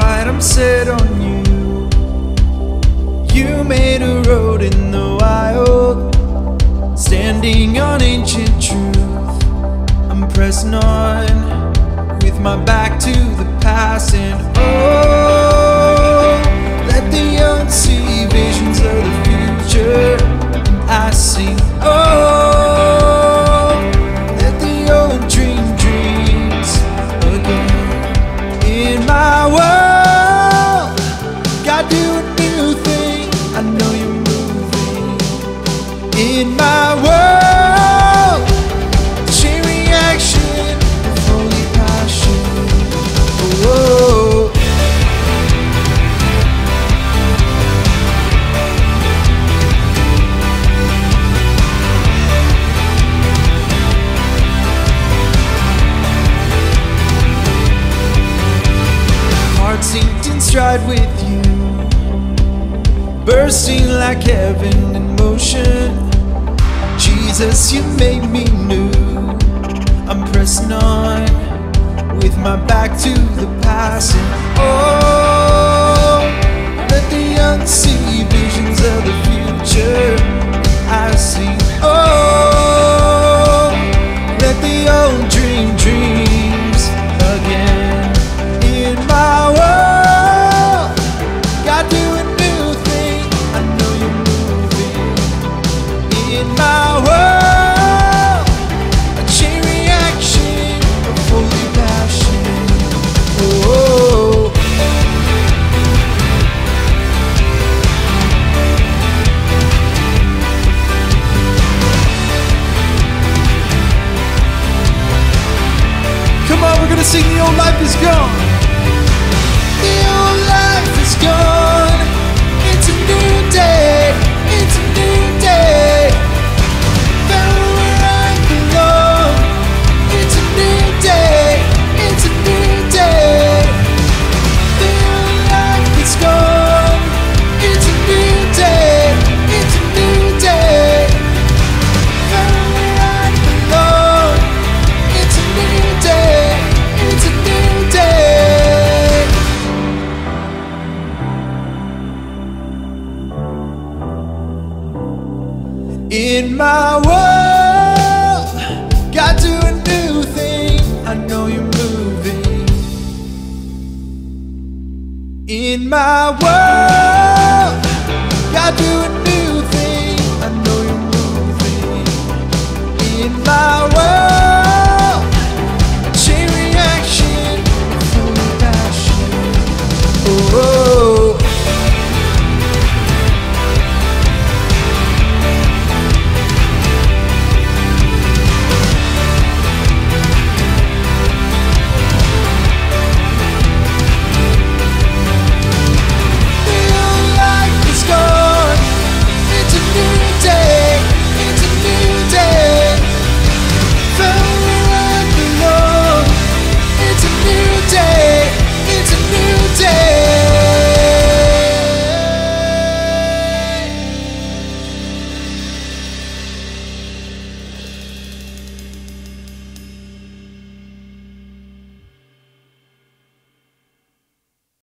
I'm set on you. You made a road in the wild, standing on ancient truth. I'm pressing on with my back to the past, and synced in stride with you, bursting like heaven in motion. Jesus, you made me new. I'm pressing on with my back to the past. And oh, let the young see visions of the future. I see, oh, let the old dream sing The Old Life is Gone. in my world. Got to a new thing. I know you're moving in my world. Got to a new thing. I know you're moving in my world. Chain reaction, full of passion. oh. oh, oh.